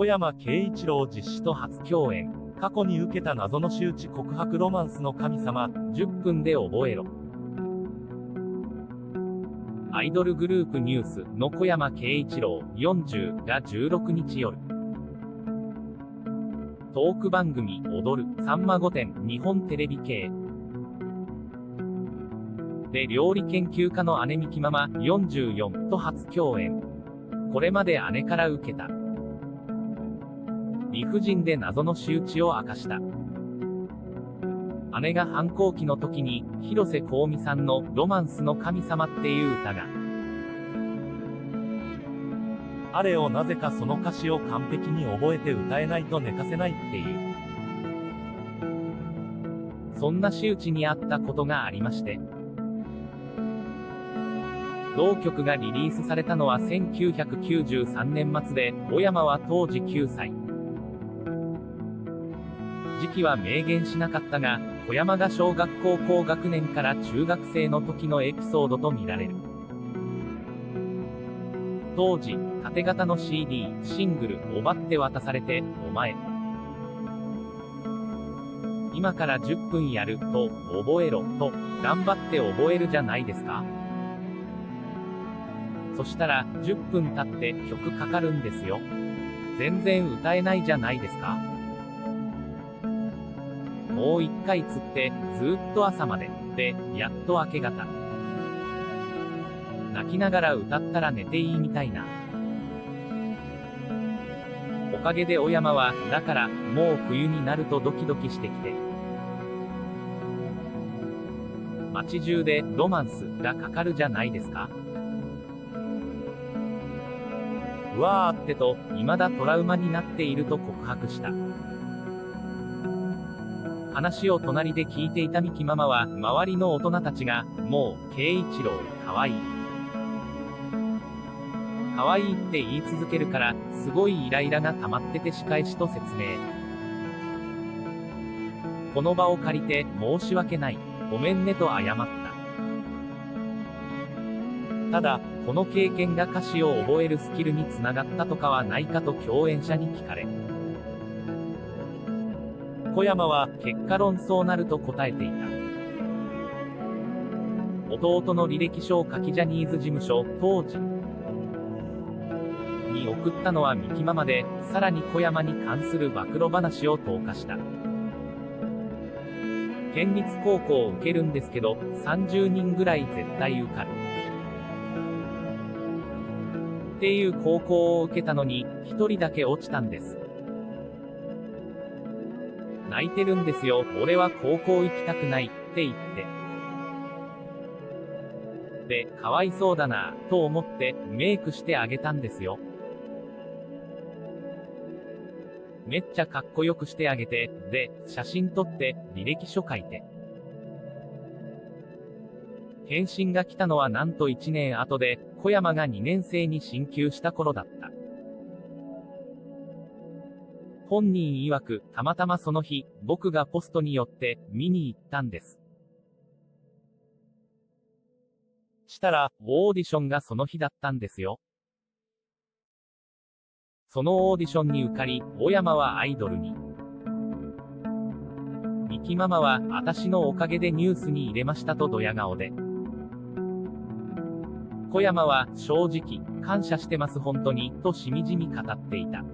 小山慶一郎実施と初共演。過去に受けた謎の仕打ち告白ロマンスの神様、10分で覚えろ。アイドルグループニュースの小山慶一郎40が16日夜。トーク番組踊るさんま御殿日本テレビ系。で料理研究家の姉ミキママ44と初共演。これまで姉から受けた。理不尽で謎の仕打ちを明かした。姉が反抗期の時に、広瀬香美さんのロマンスの神様っていう歌が、あれをなぜかその歌詞を完璧に覚えて歌えないと寝かせないっていう。そんな仕打ちにあったことがありまして。同曲がリリースされたのは1993年末で、小山は当時9歳。時期は明言しなかったが、小山が小学校高学年から中学生の時のエピソードとみられる。当時、縦型の CD、シングル、をばって渡されて、お前。今から10分やる、と、覚えろ、と、頑張って覚えるじゃないですかそしたら、10分経って曲かかるんですよ。全然歌えないじゃないですかもう一回釣って、ずっと朝まで、で、やっと明け方。泣きながら歌ったら寝ていいみたいな。おかげでお山は、だから、もう冬になるとドキドキしてきて。街中で、ロマンス、がかかるじゃないですか。うわーってと、未だトラウマになっていると告白した。話を隣で聞いていたミキママは、周りの大人たちが、もう、慶一郎、かわいい。かわいいって言い続けるから、すごいイライラが溜まってて仕返しと説明。この場を借りて、申し訳ない。ごめんねと謝った。ただ、この経験が歌詞を覚えるスキルにつながったとかはないかと共演者に聞かれ。小山は、結果論そうなると答えていた。弟の履歴書を書きジャニーズ事務所、当時、に送ったのはミキママで、さらに小山に関する暴露話を投下した。県立高校を受けるんですけど、30人ぐらい絶対受かる。っていう高校を受けたのに、1人だけ落ちたんです。泣いてるんですよ、俺は高校行きたくない、って言って。で、かわいそうだな、と思って、メイクしてあげたんですよ。めっちゃかっこよくしてあげて、で、写真撮って、履歴書書いて。返信が来たのはなんと1年後で、小山が2年生に進級した頃だった。本人曰く、たまたまその日、僕がポストによって見に行ったんです。したら、オーディションがその日だったんですよ。そのオーディションに受かり、小山はアイドルに。ミキママは、私のおかげでニュースに入れましたとドヤ顔で。小山は、正直、感謝してます本当に、としみじみ語っていた。